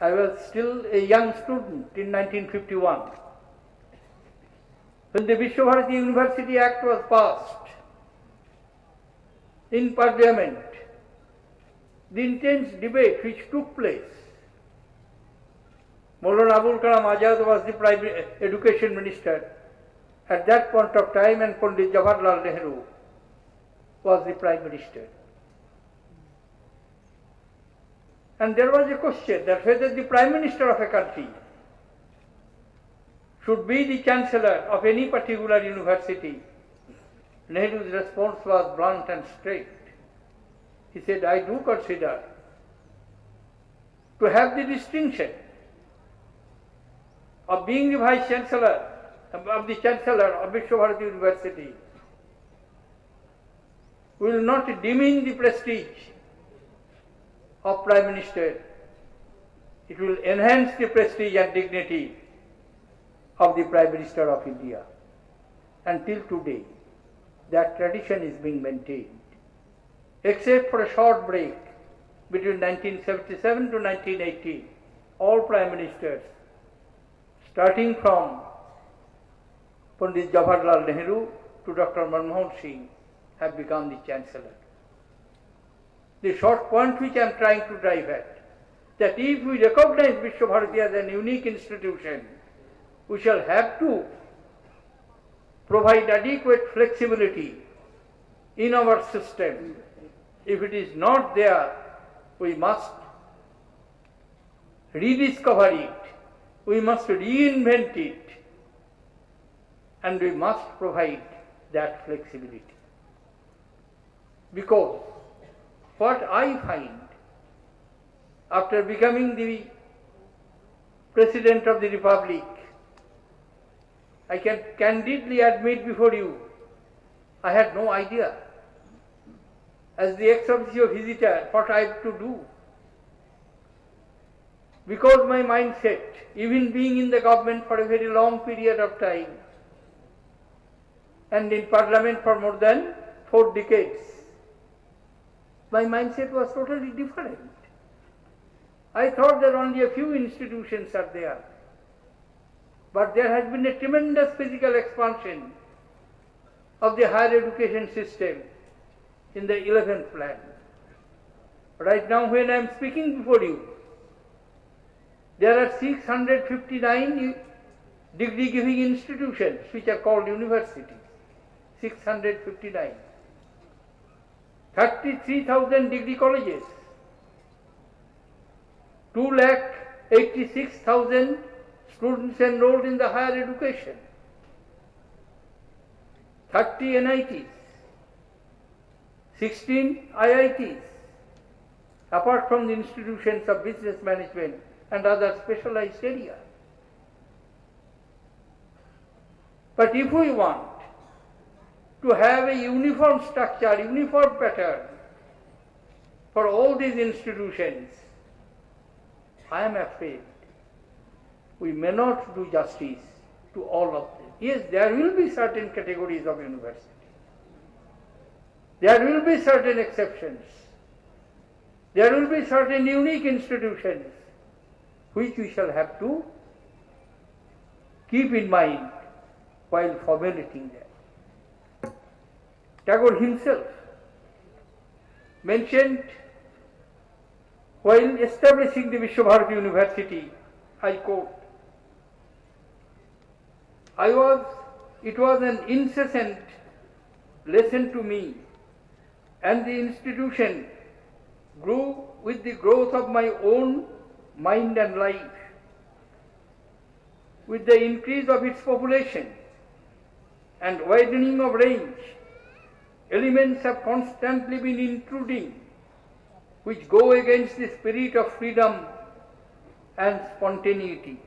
I was still a young student in 1951. When the Vishwabharati University Act was passed in Parliament, the intense debate which took place, Maulana Abul Kalam Azad was the Prime Education Minister at that point of time and Pandit Jawaharlal Nehru was the Prime Minister. And there was a question that whether the Prime Minister of a country should be the Chancellor of any particular university. Nehru's response was blunt and straight. He said, I do consider to have the distinction of being the Vice Chancellor, of the Chancellor of Vishwabharati University will not demean the prestige of Prime Minister. It will enhance the prestige and dignity of the Prime Minister of India. Until today, that tradition is being maintained. Except for a short break between 1977 to 1980, all Prime Ministers, starting from Pandit Jawaharlal Nehru to Dr. Manmohan Singh, have become the Chancellor. The short point which I am trying to drive at, that if we recognize Vishwabharati as an unique institution, we shall have to provide adequate flexibility in our system. If it is not there, we must rediscover it, we must reinvent it, and we must provide that flexibility. Because what I find after becoming the President of the Republic, I can candidly admit before you, I had no idea as the ex officio visitor what I have to do. Because my mindset, even being in the government for a very long period of time, and in parliament for more than four decades, my mindset was totally different. I thought that only a few institutions are there. But there has been a tremendous physical expansion of the higher education system in the 11th plan. Right now, when I am speaking before you, there are 659 degree giving institutions which are called universities. 659. 33,000 degree colleges, 2 lakh 86,000 students enrolled in the higher education, 30 NITs, 16 IITs, apart from the institutions of business management and other specialized areas. But if we want to have a uniform structure, uniform pattern for all these institutions, I am afraid we may not do justice to all of them. Yes, there will be certain categories of university. There will be certain exceptions. There will be certain unique institutions which we shall have to keep in mind while formulating them. Tagore himself mentioned while establishing the Vishwabharati University, I quote, I was, it was an incessant lesson to me, and the institution grew with the growth of my own mind and life. With the increase of its population and widening of range, elements have constantly been intruding which go against the spirit of freedom and spontaneity.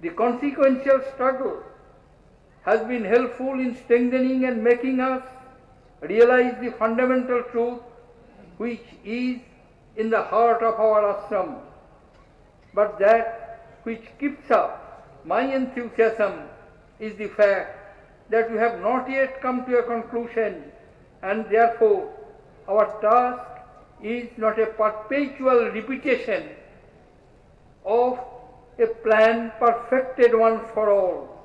The consequential struggle has been helpful in strengthening and making us realize the fundamental truth which is in the heart of our ashram. But that which keeps up my enthusiasm is the fact that we have not yet come to a conclusion and therefore our task is not a perpetual repetition of a plan perfected once for all.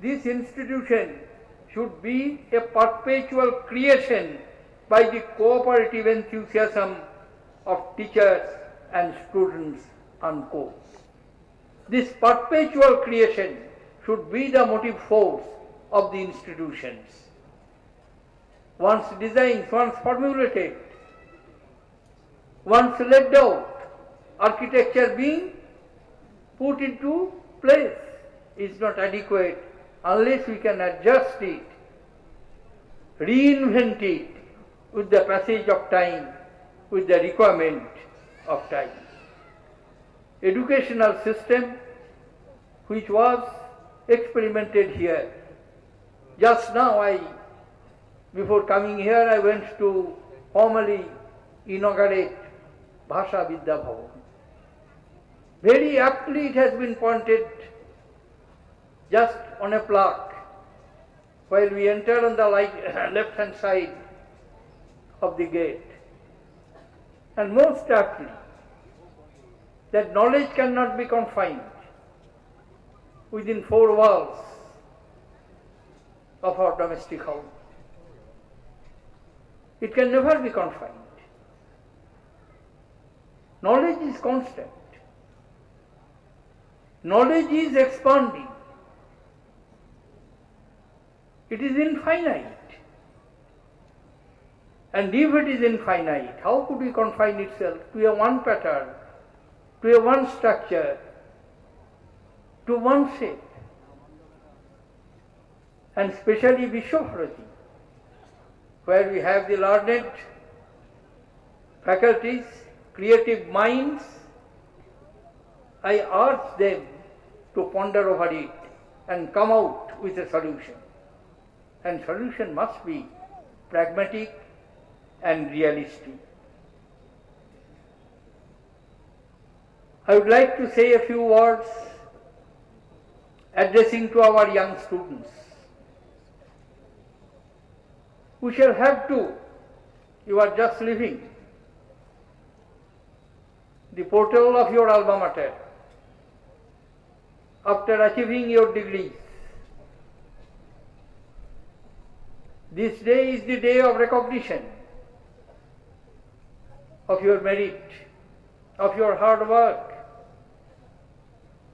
This institution should be a perpetual creation by the cooperative enthusiasm of teachers and students, unquote. This perpetual creation should be the motive force of the institutions. Once designed, once formulated, once laid out, architecture being put into place is not adequate unless we can adjust it, reinvent it with the passage of time, with the requirement of time. Educational system which was experimented here. Just now I, before coming here, I went to formally inaugurate Bhasha Vidya Bhavan. Very aptly it has been pointed just on a plaque while we enter on the left hand side of the gate. And most aptly, that knowledge cannot be confined within four walls of our domestic home. It can never be confined. Knowledge is constant. Knowledge is expanding. It is infinite. And if it is infinite, how could we confine itself to a one pattern, to a one structure, to one shape? And especially Vishwabharati, where we have the learned faculties, creative minds, I urge them to ponder over it and come out with a solution. And solution must be pragmatic and realistic. I would like to say a few words addressing to our young students. We shall have to, you are just leaving the portal of your alma mater after achieving your degrees. This day is the day of recognition of your merit, of your hard work,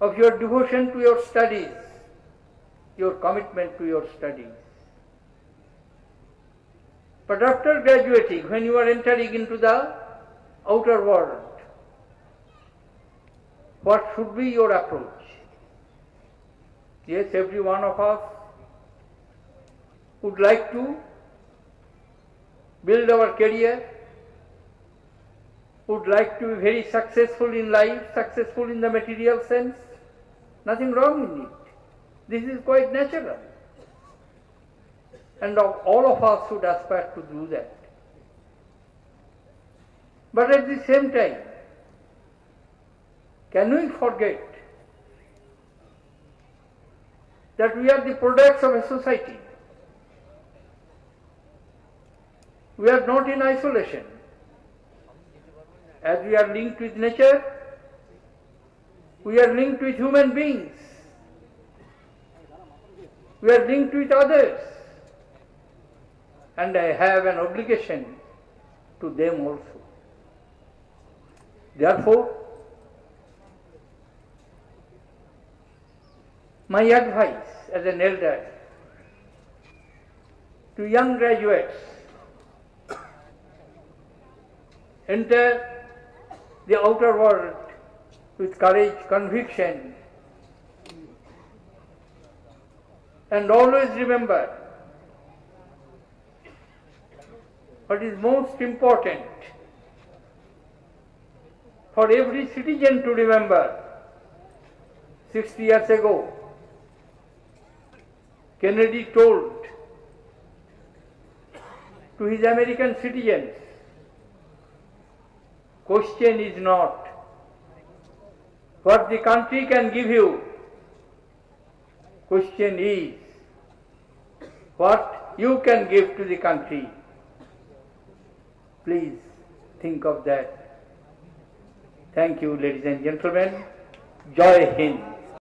of your devotion to your studies, your commitment to your studies. But after graduating, when you are entering into the outer world, what should be your approach? Yes, every one of us would like to build our career, would like to be very successful in life, successful in the material sense. Nothing wrong in it. This is quite natural. And all of us should aspire to do that. But at the same time, can we forget that we are the products of a society? We are not in isolation. As we are linked with nature, we are linked with human beings. We are linked with others. And I have an obligation to them also. Therefore, my advice as an elder to young graduates enter the outer world with courage, conviction, and always remember what is most important for every citizen to remember 60 years ago Kennedy told to his American citizens, question is not what the country can give you, question is what you can give to the country. Please think of that. Thank you, ladies and gentlemen. Joy Hind.